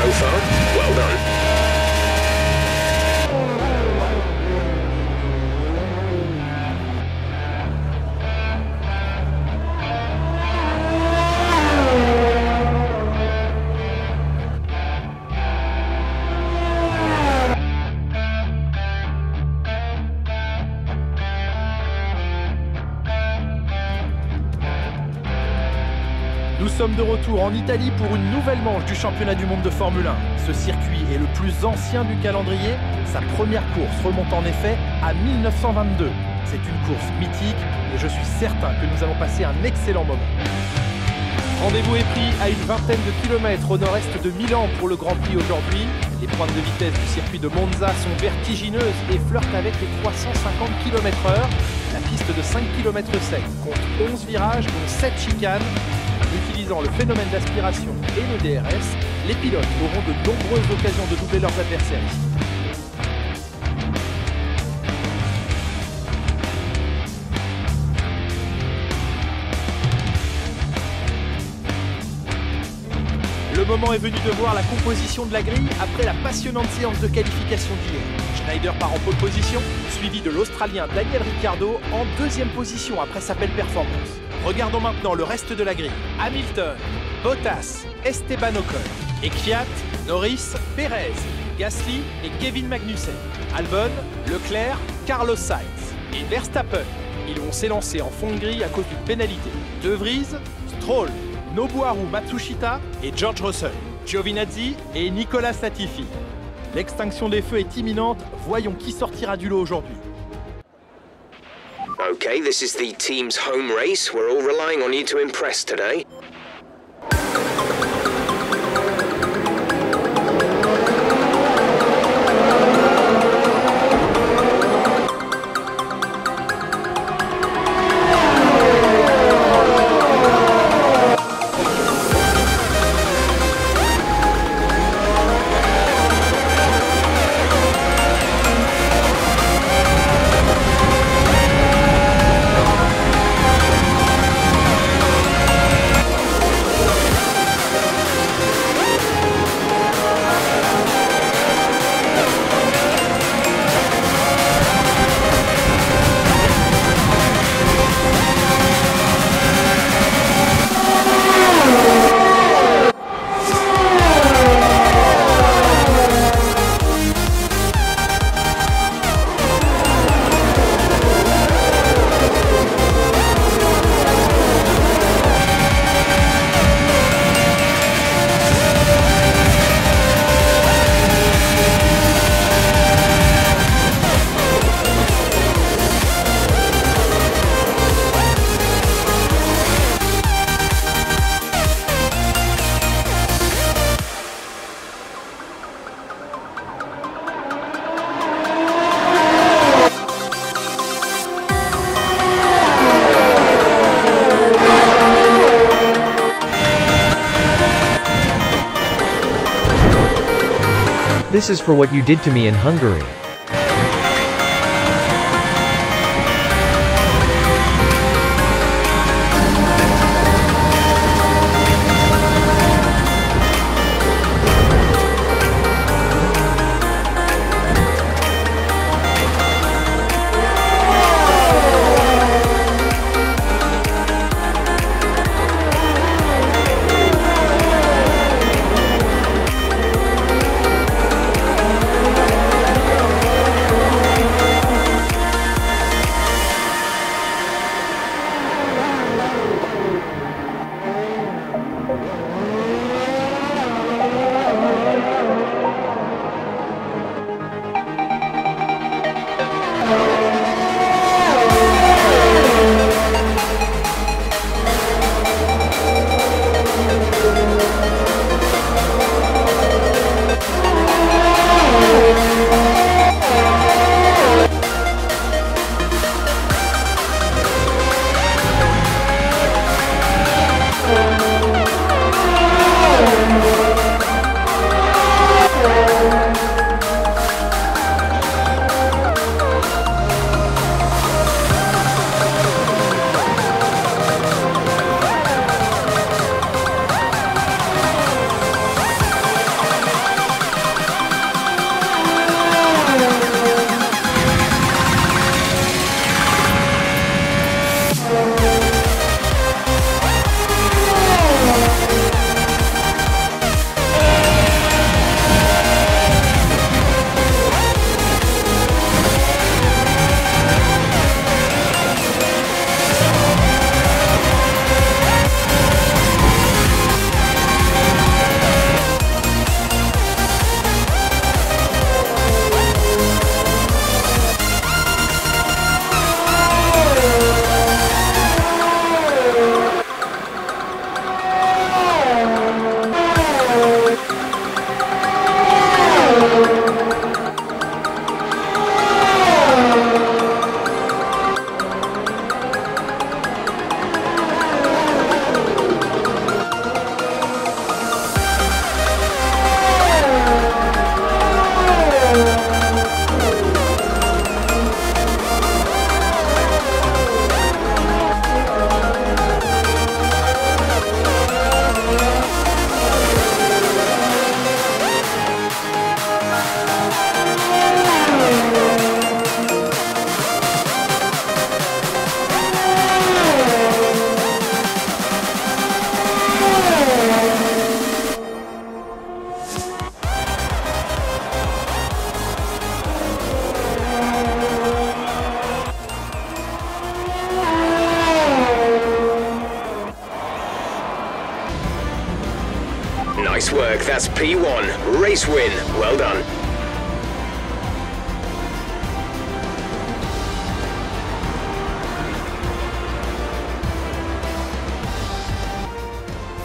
so far. Nous sommes de retour en Italie pour une nouvelle manche du championnat du monde de Formule 1. Ce circuit est le plus ancien du calendrier. Sa première course remonte en effet à 1922. C'est une course mythique et je suis certain que nous allons passer un excellent moment. Rendez-vous est pris à une vingtaine de kilomètres au nord-est de Milan pour le Grand Prix aujourd'hui. Les pointes de vitesse du circuit de Monza sont vertigineuses et flirtent avec les 350 km/h. La piste de 5 km 7 compte 11 virages dont 7 chicanes le phénomène d'aspiration et le DRS, les pilotes auront de nombreuses occasions de doubler leurs adversaires Le moment est venu de voir la composition de la grille après la passionnante séance de qualification d'hier. Schneider part en pole position, suivi de l'Australien Daniel Ricciardo en deuxième position après sa belle performance. Regardons maintenant le reste de la grille. Hamilton, Bottas, Esteban Ocon, et Norris, Perez, Gasly et Kevin Magnussen. Albon, Leclerc, Carlos Sainz et Verstappen. Ils vont s'élancer en fond de grille à cause d'une pénalité. De Vries, Stroll, Nobuharu Matsushita et George Russell. Giovinazzi et Nicolas Latifi. L'extinction des feux est imminente, voyons qui sortira du lot aujourd'hui. Okay, this is the team's home race. We're all relying on you to impress today. This is for what you did to me in Hungary. That's P1. Race win. Well done.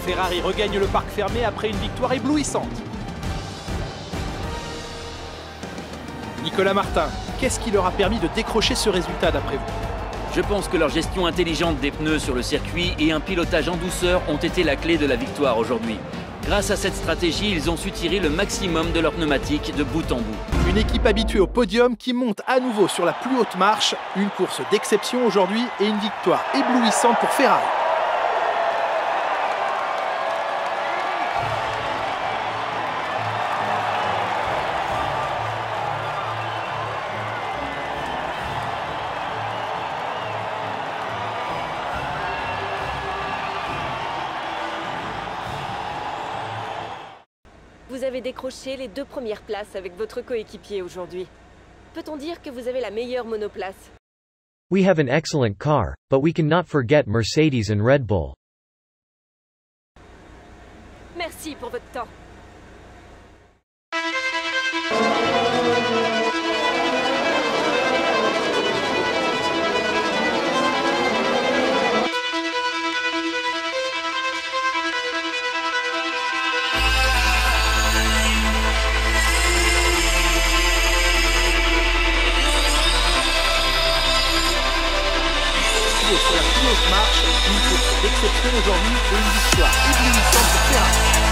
Ferrari regagne le parc fermé après une victoire éblouissante. Nicolas Martin, qu'est-ce qui leur a permis de décrocher ce résultat d'après vous? Je pense que leur gestion intelligente des pneus sur le circuit et un pilotage en douceur ont été la clé de la victoire aujourd'hui. Grâce à cette stratégie, ils ont su tirer le maximum de leurs pneumatiques de bout en bout. Une équipe habituée au podium qui monte à nouveau sur la plus haute marche, une course d'exception aujourd'hui et une victoire éblouissante pour Ferrari. Vous avez décroché les deux premières places avec votre coéquipier aujourd'hui. Peut-on dire que vous avez la meilleure monoplace? We have an excellent car, but we cannot forget Mercedes and Red Bull. Merci pour votre temps. Sur la plus haute marche, une course d'exception aujourd'hui et une victoire éblouissante pour Ferrari.